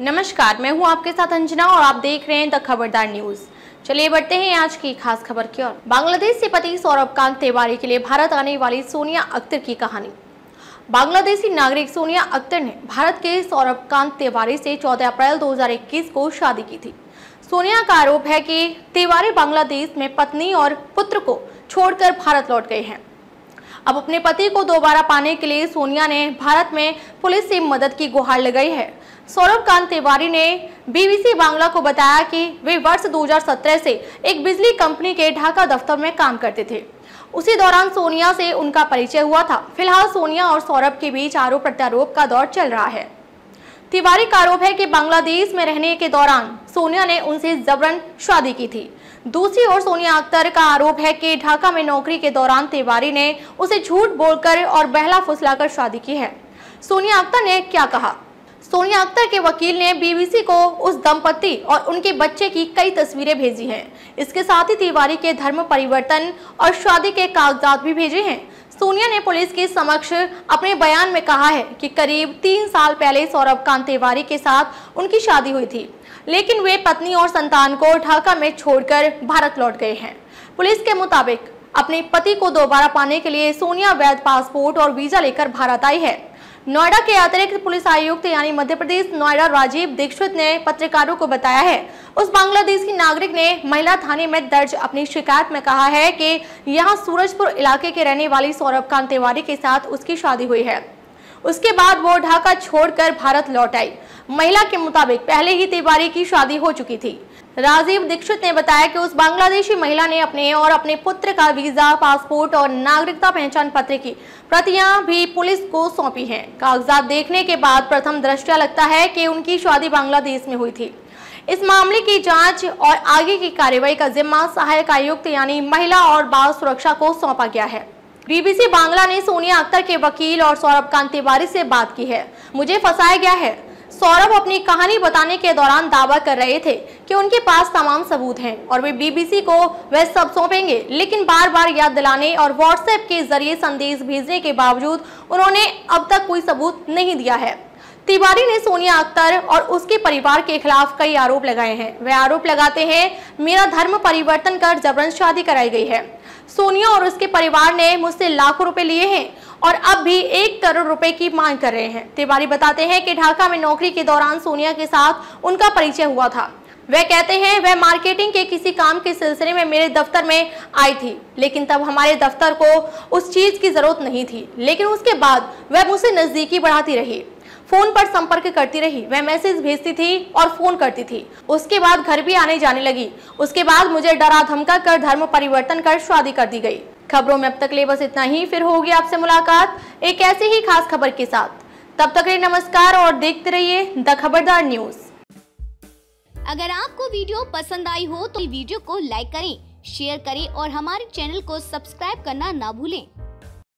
नमस्कार, मैं हूँ आपके साथ अंजना और आप देख रहे हैं द खबरदार न्यूज़। चलिए बढ़ते हैं आज की खास खबर की ओर। बांग्लादेश से पति सौरभ कांत तिवारी के लिए भारत आने वाली सोनिया अख्तर की कहानी। बांग्लादेशी नागरिक सोनिया अख्तर ने भारत के सौरभ कांत तिवारी से 14 अप्रैल 2021 को शादी की थी। सोनिया का आरोप है कि तिवारी बांग्लादेश में पत्नी और पुत्र को छोड़कर भारत लौट गए हैं। अब अपने पति को दोबारा पाने के लिए सोनिया ने भारत में पुलिस से मदद की गुहार लगाई है। सौरभ कांत तिवारी ने बीबीसी बांग्ला को बताया कि वे वर्ष 2017 से एक बिजली कंपनी के ढाका दफ्तर में काम करते थे। उसी दौरान सोनिया से उनका परिचय हुआ था। फ़िलहाल सोनिया और सौरभ के बीच आरोप प्रत्यारोप का दौर चल रहा है। तिवारी का आरोप है कि बांग्लादेश में रहने के दौरान सोनिया ने उनसे जबरन शादी की थी। दूसरी ओर सोनिया अख्तर का आरोप है कि ढाका में नौकरी के दौरान तिवारी ने उसे झूठ बोलकर और बहला फुसलाकर शादी की है। सोनिया अख्तर ने क्या कहा? सोनिया अख्तर के वकील ने बीबीसी को उस दंपति और उनके बच्चे की कई तस्वीरें भेजी हैं। इसके साथ ही तिवारी के धर्म परिवर्तन और शादी के कागजात भी भेजे हैं। सोनिया ने पुलिस के समक्ष अपने बयान में कहा है कि करीब तीन साल पहले सौरभ कांत तिवारी के साथ उनकी शादी हुई थी, लेकिन वे पत्नी और संतान को ढाका में छोड़कर भारत लौट गए हैं। पुलिस के मुताबिक, अपने पति को दोबारा पाने के लिए सोनिया वैध पासपोर्ट और वीज़ा लेकर भारत आई है। नोएडा के अतिरिक्त पुलिस आयुक्त यानी मध्य प्रदेश नोएडा राजीव दीक्षित ने पत्रकारों को बताया है। उस बांग्लादेशी नागरिक ने महिला थाने में दर्ज अपनी शिकायत में कहा है कि यहाँ सूरजपुर इलाके के रहने वाली सौरभ कांत तिवारी के साथ उसकी शादी हुई है। उसके बाद वो ढाका छोड़कर भारत लौट आई। महिला के मुताबिक पहले ही तिवारी की शादी हो चुकी थी। राजीव दीक्षित ने बताया कि उस बांग्लादेशी महिला ने अपने और अपने पुत्र का वीज़ा, पासपोर्ट और नागरिकता पहचान पत्र की प्रतियाँ भी पुलिस को सौंपी हैं। कागजात देखने के बाद प्रथम दृष्टया लगता है कि उनकी शादी बांग्लादेश में हुई थी। इस मामले की जाँच और आगे की कार्रवाई का जिम्मा सहायक आयुक्त यानी महिला और बाल सुरक्षा को सौंपा गया है। बीबीसी बांग्ला ने सोनिया अख्तर के वकील और सौरभ कांत तिवारी से बात की है। मुझे फंसाया गया है। सौरभ अपनी कहानी बताने के दौरान दावा कर रहे थे कि उनके पास तमाम सबूत हैं और वे बीबीसी को वह सब सौंपेंगे। लेकिन बार बार याद दिलाने और व्हाट्सएप के ज़रिए संदेश भेजने के बावजूद उन्होंने अब तक कोई सबूत नहीं दिया है। तिवारी ने सोनिया अख्तर और उसके परिवार के खिलाफ कई आरोप लगाए हैं। वे आरोप लगाते हैं, मेरा धर्म परिवर्तन कर जबरन शादी कराई गई है। सोनिया और उसके परिवार ने मुझसे लाखों रुपए लिए हैं। और अब भी एक करोड़ रुपए की मांग कर रहे हैं। तिवारी बताते हैं कि ढाका में नौकरी के दौरान सोनिया के साथ उनका परिचय हुआ था। वह कहते हैं, वह मार्केटिंग के किसी काम के सिलसिले में मेरे दफ्तर में आई थी, लेकिन तब हमारे दफ्तर को उस चीज़ की ज़रूरत नहीं थी। लेकिन उसके बाद वह मुझसे नजदीकी बढ़ाती रही। फ़ोन पर संपर्क करती रही। वह मैसेज भेजती थी और फ़ोन करती थी। उसके बाद घर भी आने जाने लगी। उसके बाद मुझे डरा धमका कर धर्म परिवर्तन कर शादी कर दी गई। खबरों में अब तक ले बस इतना ही। फिर होगी आपसे मुलाकात एक ऐसी ही खास खबर के साथ। तब तक नमस्कार और देखते रहिए द खबरदार न्यूज़। अगर आपको वीडियो पसंद आई हो तो वीडियो को लाइक करें शेयर करें और हमारे चैनल को सब्सक्राइब करना ना भूलें।